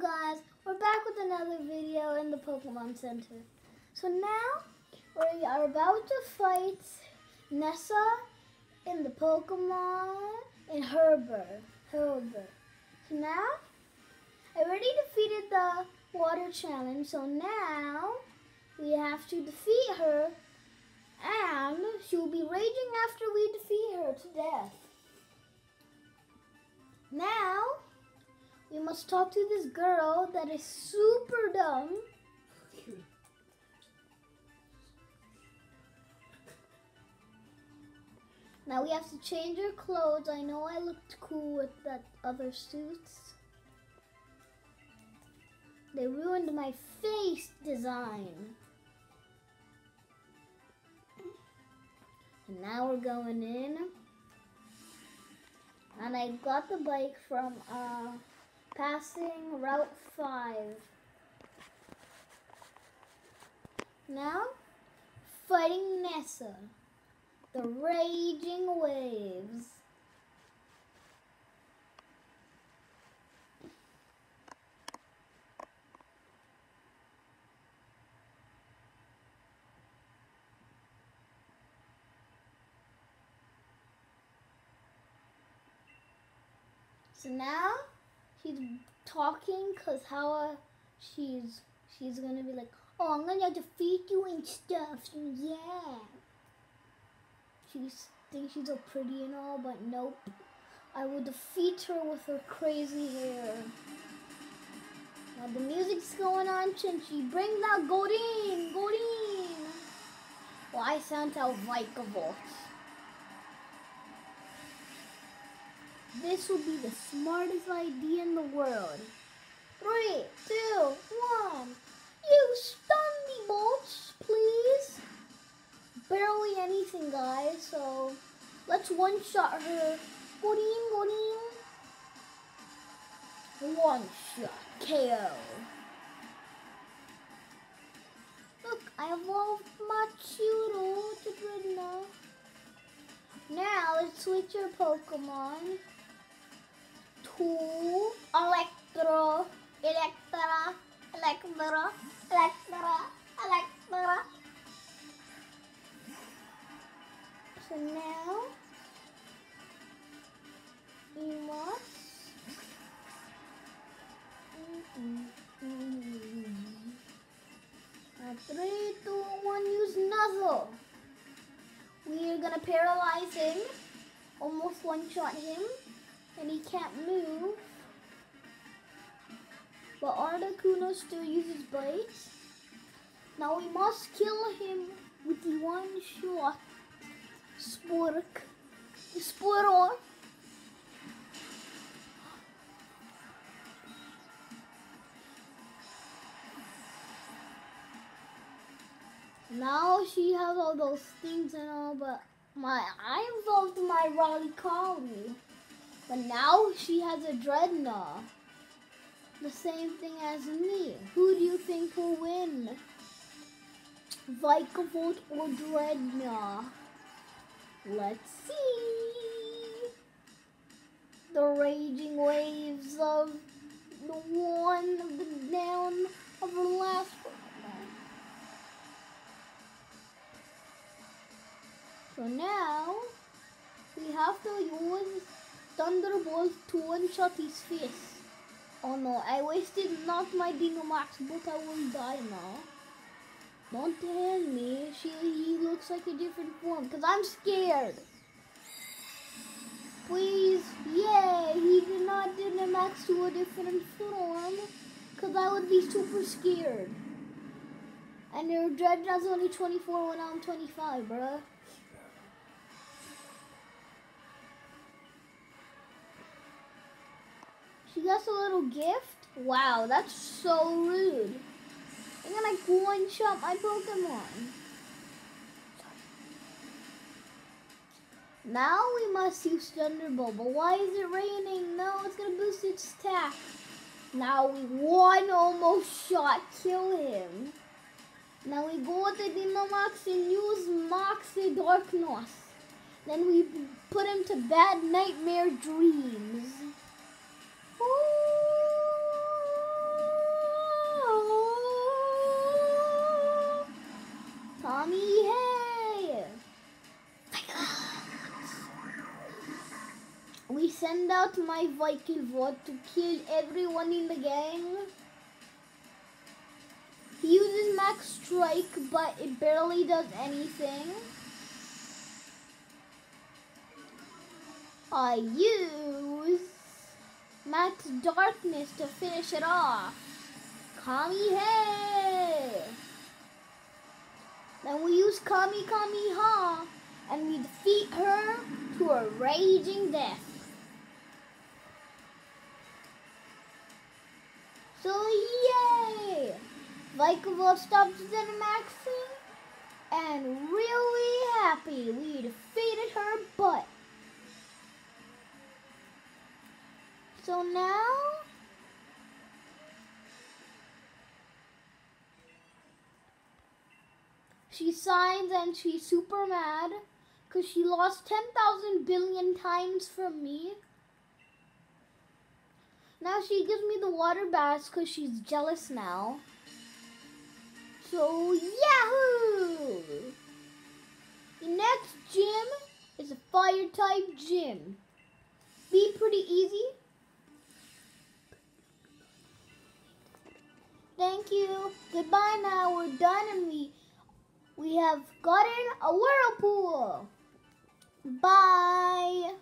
Guys, we're back with another video in the Pokemon Center. So now we are about to fight Nessa in the Pokemon in Herbert. Herbert. So now I already defeated the water challenge, so now we have to defeat her and she will be raging after we defeat her to death. Must talk to this girl that is super dumb. Now we have to change our clothes. I know I looked cool with that other suits. They ruined my face design. And now we're going in. And I got the bike from uh, passing Route 5. Now, fighting Nessa. The Raging Waves. So now she's talking because how uh, she's she's gonna be like, oh, I'm gonna defeat you and stuff. Yeah. She thinks she's so pretty and all, but nope. I will defeat her with her crazy hair. Now the music's going on and she brings out Goldeen, Goldeen. Well, I sent out Vikavolt. This will be the smartest idea in the world. Three, two, one. Use Thunderbolts, please. Barely anything, guys, so let's one-shot her. Goldeen, Goldeen. One shot KO. Look, I evolved Machudo to Drednaw. Now let's switch your Pokemon to Electro, Electra, Electra, Electra, Electra. So now you three, two, one, use Nuzzle. We are gonna paralyze him, almost one shot him and he can't move. But Articuno still uses blades. Now we must kill him with the one shot. Spork. Sporor. Now she has all those things and all, but my I involved my Rolycoly. But now she has a Drednaw. The same thing as me. Who do you think will win? Vikavolt or Drednaw? Let's see. The raging waves of the one of the down of the last Pokemon. So now we have to use Thunderbolt to one-shot his face. Oh no, I wasted not my Dynamax, but I will die now. Don't tell me she, he looks like a different form, because I'm scared. Please, yay, he did not Dynamax to a different form, because I would be super scared. And your Drednaw's only 24 when I'm 25, bruh. She got a little gift? Wow, that's so rude. I'm gonna one shot my Pokemon. Now we must use Thunderbolt, but why is it raining? No, it's gonna boost its attack. Now we one almost shot kill him. Now we go with the Dynamax and use Max Darkness. Then we put him to bad nightmare dreams. Send out my Viking Vikivort to kill everyone in the gang. He uses max strike, but it barely does anything. I use max darkness to finish it off. Kami hey! Then we use Kami Kami Ha and we defeat her to a raging death. So yay! Vikavolt stops Zenimaxing and really happy we defeated her butt. So now she signs and she's super mad because she lost 10,000 billion times from me. Now she gives me the water baths because she's jealous now. So, yahoo! The next gym is a fire type gym. Be pretty easy. Thank you. Goodbye now. We're done and we we have gotten a whirlpool. Bye.